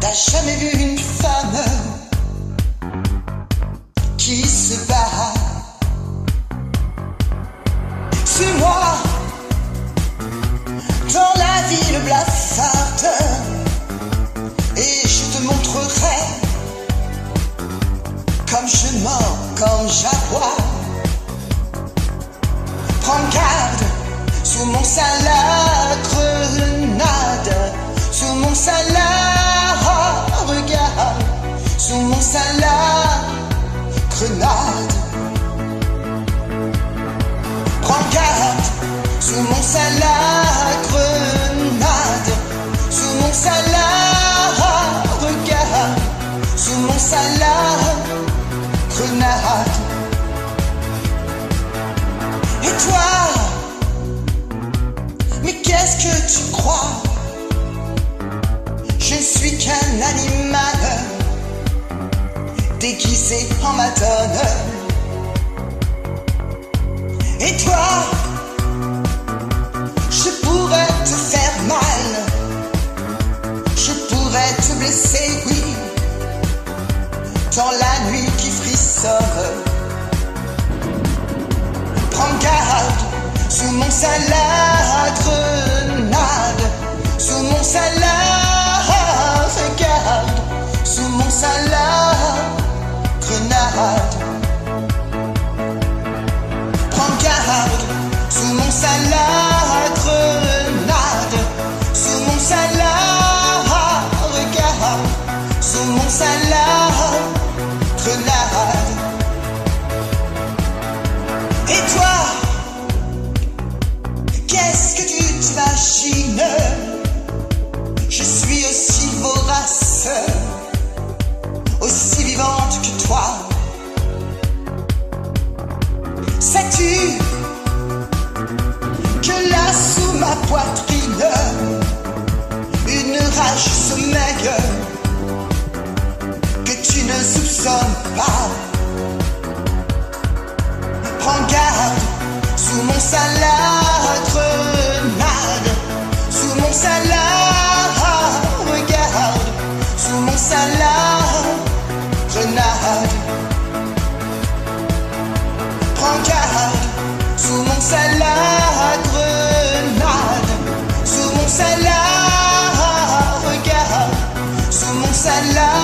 T'as jamais vu une femme qui se bat. Suis-moi dans la ville blafarde. Et je te montrerai comme je mens, comme j'aboie. Prends garde sous mon salaire qu'est-ce que tu crois? Je ne suis qu'un animal. Déguisé en madone. Et toi, je pourrais te faire mal, je pourrais te blesser, oui, dans la nuit qui frissonne. Prends garde sous mon salaire sous mon salaire grenade. Et toi, qu'est-ce que tu t'imagines? Je suis aussi vorace, aussi vivante que toi. Sais-tu que là sous ma poitrine, une rage sommeille? Ne soupçonnes pas. Prends garde sous mon salaire grenade, sous mon salaire, regarde, sous mon salaire grenade. Prends garde sous mon salaire grenade, sous mon salaire, regarde, sous mon salaire